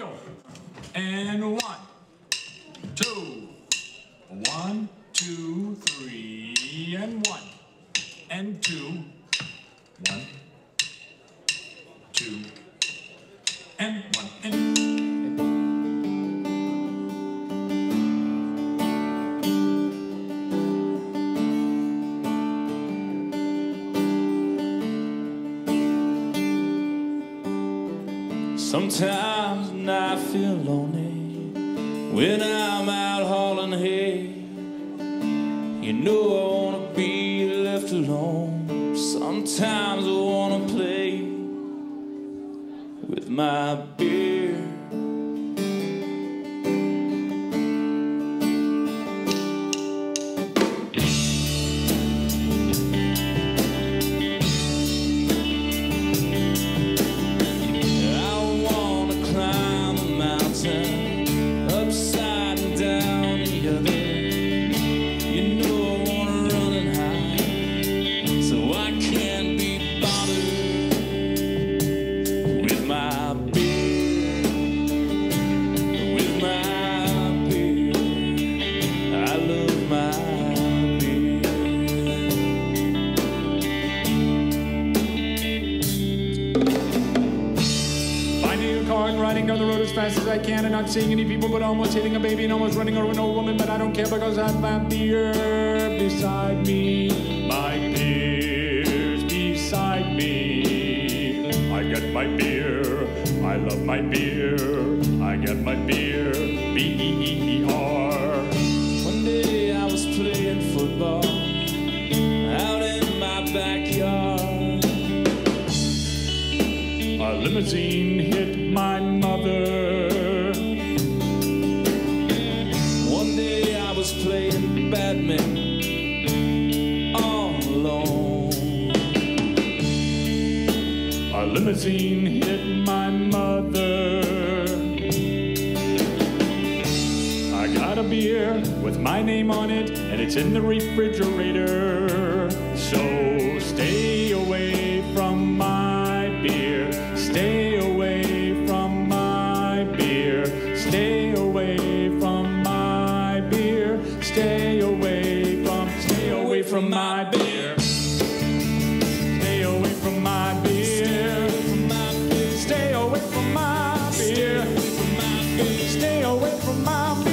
go. And one, two, one, two, three, and one, and two, one, two, and one, and. Sometimes when I feel lonely, when I'm out hauling hay, you know I wanna be left alone. Sometimes I wanna play with my beer. A riding down the road as fast as I can. And not seeing any people but almost hitting a baby and almost running over an old woman but I don't care because I found the herb beside me. My beer's beside me. I get my beer. I love my beer. I get my beer. B-E-E-R limousine hit my mother One day I was playing badminton all alone. A limousine hit my mother. I got a beer with my name on it, and it's in the refrigerator. Stay away from my beer. Stay away from, stay away from my beer. Stay away from my beer. Stay away from my beer. Stay away from my beer.